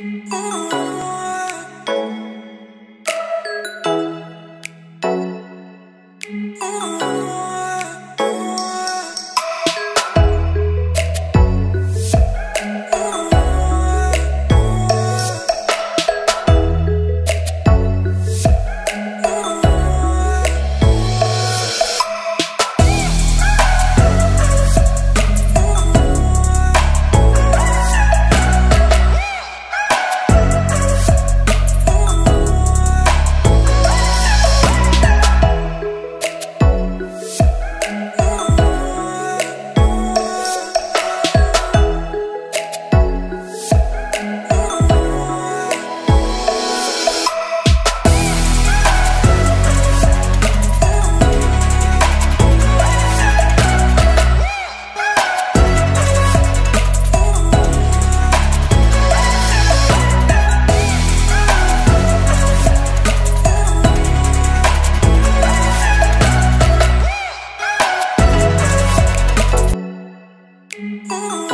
Oh. Oh.